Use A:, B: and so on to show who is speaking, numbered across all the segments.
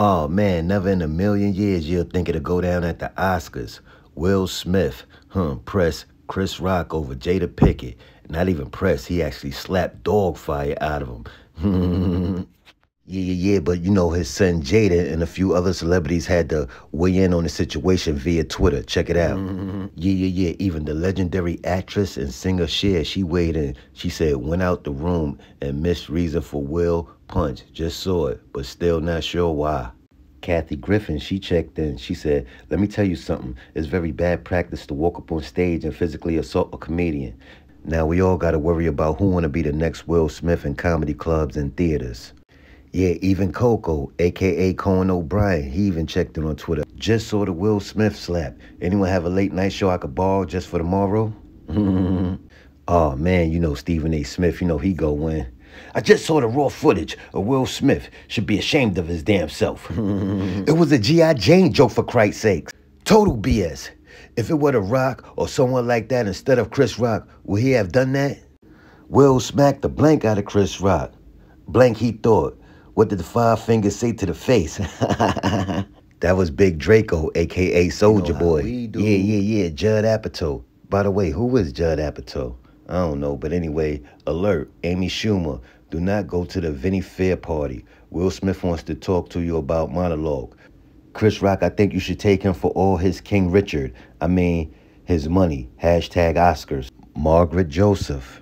A: Oh man, never in a million years you'll think it'll go down at the Oscars. Will Smith, huh, press Chris Rock over Jada Pinkett. Not even press, he actually slapped dog fire out of him. Yeah, yeah, yeah, but you know, his son Jada and a few other celebrities had to weigh in on the situation via Twitter. Check it out. Mm-hmm. Yeah, yeah, yeah. Even the legendary actress and singer Cher, she weighed in. She said, went out the room and missed reason for Will punch. Just saw it, but still not sure why. Kathy Griffin, she checked in. She said, Let me tell you something. It's very bad practice to walk up on stage and physically assault a comedian. Now we all gotta worry about who wanna be the next Will Smith in comedy clubs and theaters. Yeah, even Coco, aka Conan O'Brien, he even checked in on Twitter. Just saw the Will Smith slap. Anyone have a late night show I could borrow just for tomorrow? oh man, you know Stephen A. Smith, you know he go win. I just saw the raw footage of Will Smith. Should be ashamed of his damn self. it was a G.I. Jane joke for Christ's sakes. Total BS. If it were The Rock or someone like that instead of Chris Rock, would he have done that? Will smacked the blank out of Chris Rock. Blank he thought. What did the five fingers say to the face? that was Big Draco, aka Soldier you know Boy. Yeah, yeah, yeah. Judd Apatow. By the way, who is Judd Apatow? I don't know, but anyway, alert, Amy Schumer, do not go to the Vanity Fair party. Will Smith wants to talk to you about monologue. Chris Rock, I think you should take him for all his King Richard. I mean, his money. Hashtag Oscars. Margaret Joseph.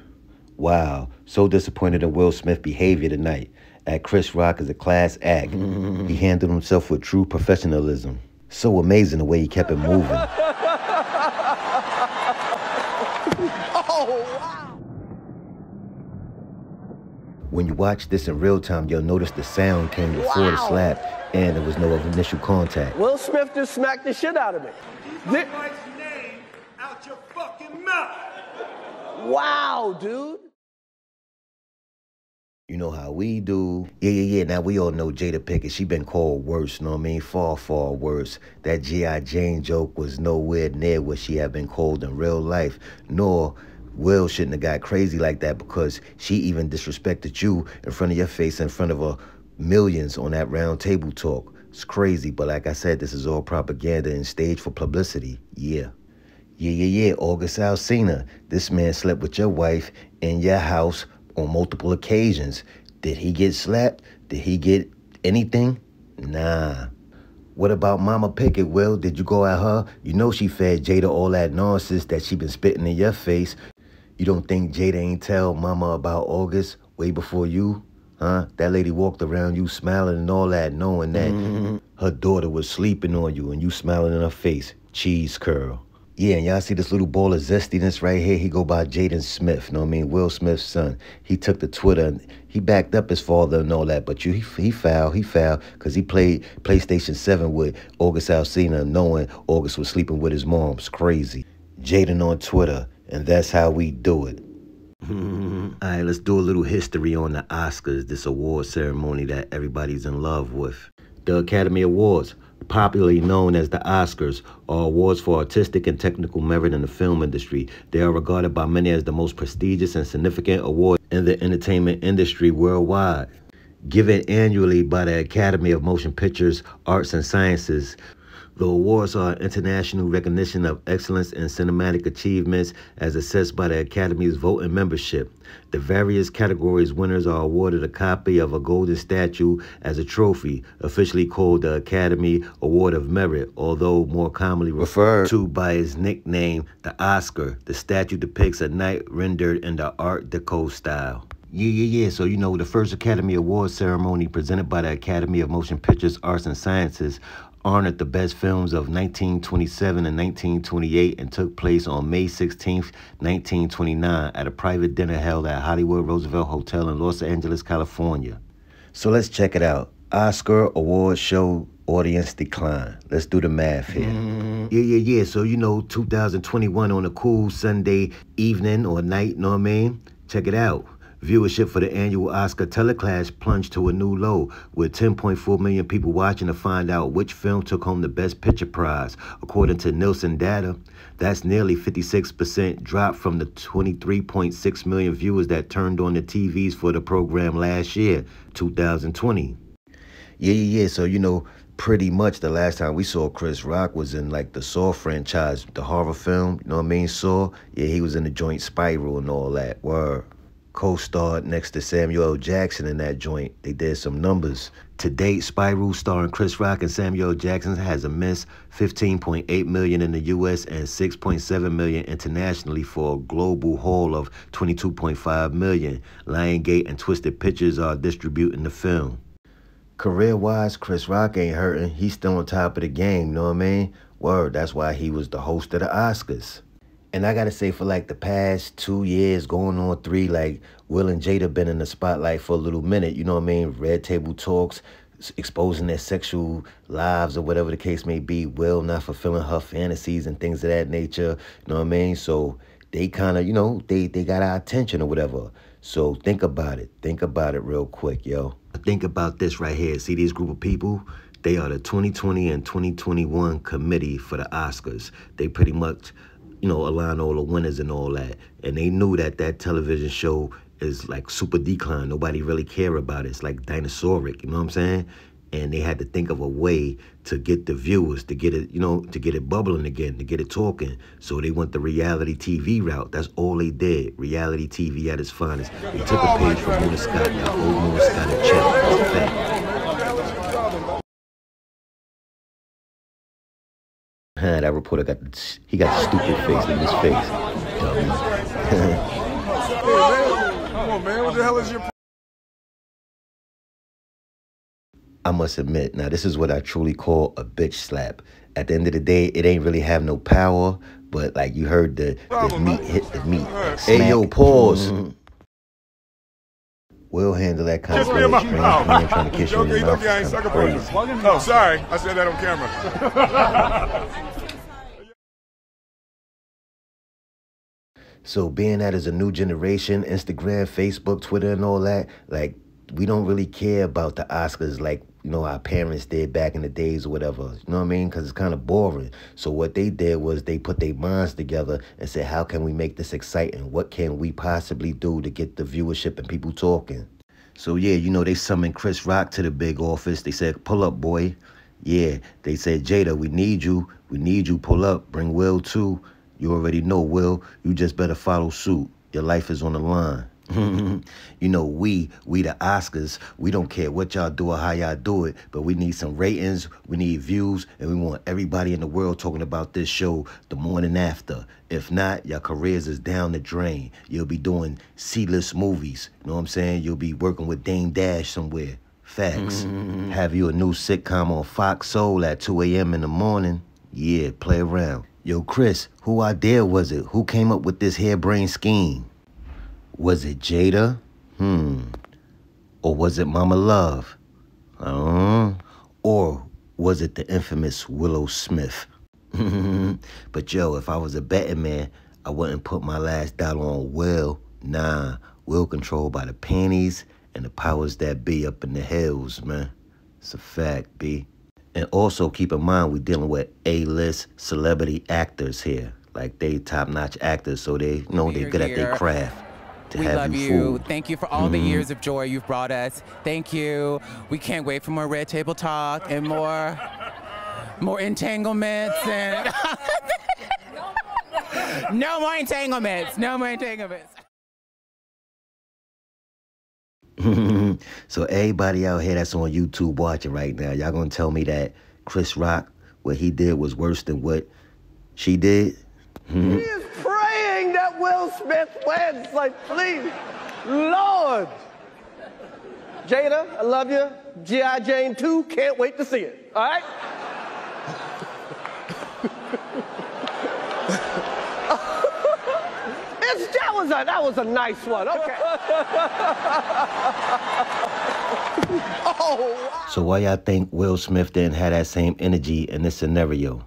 A: Wow, so disappointed in Will Smith behavior tonight at Chris Rock as a class act. he handled himself with true professionalism. So amazing the way he kept it moving. oh, wow. When you watch this in real time, you'll notice the sound came before wow. the slap and there was no initial contact.
B: Will Smith just smacked the shit out of me.
C: Keep my name out your fucking mouth.
B: Wow, dude.
A: You know how we do. Yeah, yeah, yeah. Now we all know Jada Pinkett. She been called worse, know what I mean? Far, far worse. That G.I. Jane joke was nowhere near what she had been called in real life. Nor Will shouldn't have got crazy like that because she even disrespected you in front of your face, in front of her millions on that round table talk. It's crazy, but like I said, this is all propaganda and stage for publicity. Yeah. Yeah, yeah, yeah. August Alsina. This man slept with your wife in your house on multiple occasions. Did he get slapped? Did he get anything? Nah. What about Mama Pinkett, Will? Did you go at her? You know she fed Jada all that nonsense that she been spitting in your face. You don't think Jada ain't tell Mama about August way before you? Huh? That lady walked around you smiling and all that, knowing that mm -hmm. her daughter was sleeping on you and you smiling in her face. Cheese curl. Yeah, and y'all see this little ball of zestiness right here? He go by Jaden Smith, you know what I mean? Will Smith's son. He took the Twitter and he backed up his father and all that, but you he, he fouled, he fouled because he played PlayStation 7 with August Alsina knowing August was sleeping with his mom. It's crazy. Jaden on Twitter, and that's how we do it. all right, let's do a little history on the Oscars, this award ceremony that everybody's in love with. The Academy Awards popularly known as the Oscars, are awards for artistic and technical merit in the film industry. They are regarded by many as the most prestigious and significant award in the entertainment industry worldwide. Given annually by the Academy of Motion Pictures, Arts and Sciences, the awards are international recognition of excellence in cinematic achievements as assessed by the Academy's voting membership. The various categories winners are awarded a copy of a golden statue as a trophy, officially called the Academy Award of Merit, although more commonly referred to by its nickname, the Oscar. The statue depicts a knight rendered in the Art Deco style. Yeah, yeah, yeah. So, you know, the first Academy Awards ceremony presented by the Academy of Motion Pictures, Arts, and Sciences honored the best films of 1927 and 1928 and took place on May 16, 1929 at a private dinner held at Hollywood Roosevelt Hotel in Los Angeles, California. So let's check it out. Oscar award show audience decline. Let's do the math here. Mm. Yeah, yeah, yeah. So, you know, 2021 on a cool Sunday evening or night, know what I mean? Check it out. Viewership for the annual Oscar telecast plunged to a new low, with 10.4 million people watching to find out which film took home the Best Picture prize. According to Nielsen data, that's nearly 56% drop from the 23.6 million viewers that turned on the TVs for the program last year, 2020. Yeah, yeah, yeah. So, you know, pretty much the last time we saw Chris Rock was in like the Saw franchise, the horror film. You know what I mean? Saw. Yeah, he was in the joint Spiral and all that. Word. Co-starred next to Samuel L. Jackson in that joint. They did some numbers. To date, Spiral, starring Chris Rock and Samuel. Jackson, has amassed 15.8 million in the U.S. and 6.7 million internationally for a global haul of 22.5 million. Lionsgate and Twisted Pictures are distributing the film. Career-wise, Chris Rock ain't hurting. He's still on top of the game, know what I mean? Word, that's why he was the host of the Oscars. And I gotta say, for like the past two years, going on three, like Will and Jada have been in the spotlight for a little minute. You know what I mean? Red Table Talks, exposing their sexual lives or whatever the case may be. Will not fulfilling her fantasies and things of that nature. You know what I mean? So they kind of, you know, they they got our attention or whatever. So think about it. Think about it real quick, yo. Think about this right here. See these group of people? They are the 2020 and 2021 committee for the Oscars. They pretty much, you know, align all the winners and all that. And they knew that that television show is like super decline. Nobody really care about it. It's like dinosauric, you know what I'm saying? And they had to think of a way to get the viewers, to get it, you know, to get it bubbling again, to get it talking. So they went the reality TV route. That's all they did. Reality TV at its finest. They took a page from Mona Scott. Now old Mona Scott and check. A fact. That reporter got the, he got the stupid face in his face.
C: Come on, man. What the hell is your
A: I must admit, now this is what I truly call a bitch slap. At the end of the day, it ain't really have no power, but like you heard the, the meat hit the meat. Like, hey yo, pause. Mm-hmm. We'll handle that kind
C: Kiss
A: of
C: me in my mouth.
A: man trying to kiss you in
C: Okay,
A: your mouth.
C: okay, I ain't
A: is
C: sucker
A: kinda crazy.
C: Oh, sorry. I said that on camera.
A: So being that as a new generation, Instagram, Facebook, Twitter, and all that, like we don't really care about the Oscars like you know our parents did back in the days or whatever. You know what I mean? Because it's kind of boring. So what they did was they put their minds together and said, how can we make this exciting? What can we possibly do to get the viewership and people talking? So yeah, you know they summoned Chris Rock to the big office. They said, pull up, boy. Yeah, they said, Jada, we need you. We need you. Pull up. Bring Will too. You already know, Will. You just better follow suit. Your life is on the line. you know, we, we the Oscars, we don't care what y'all do or how y'all do it, but we need some ratings, we need views, and we want everybody in the world talking about this show the morning after. If not, your careers is down the drain. You'll be doing C-list movies. You know what I'm saying? You'll be working with Dame Dash somewhere. Facts. Mm-hmm. Have you a new sitcom on Fox Soul at 2 a.m. in the morning? Yeah, play around. Yo, Chris, who idea was it? Who came up with this harebrained scheme? Was it Jada? Hmm. Or was it Mama Love? Uh, or was it the infamous Willow Smith? but yo, if I was a betting man, I wouldn't put my last dollar on Will. Nah, Will controlled by the panties and the powers that be up in the hills, man. It's a fact, B. And also keep in mind we're dealing with A-list celebrity actors here. Like they top-notch actors, so they know they're good at their craft. To
D: We love
A: you,
D: you.
A: fooled.
D: Thank you for all the mm-hmm. years of joy you've brought us. Thank you. We can't wait for more red table talk and more more entanglements and no more entanglements. No more entanglements.
A: so everybody out here that's on YouTube watching right now, y'all gonna tell me that Chris Rock, what he did was worse than what she did? Hmm.
B: He is praying that Will Smith wins. Like, please, Lord. Jada, I love you. G.I. Jane 2, can't wait to see it. All right? That was a that was a nice one. Okay. oh, wow.
A: So why y'all think Will Smith didn't have that same energy in this scenario?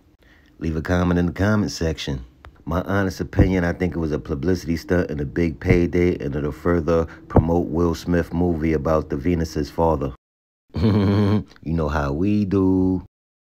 A: Leave a comment in the comment section. My honest opinion, I think it was a publicity stunt and a big payday and it'll further promote Will Smith movie about the Venus's father. you know how we do.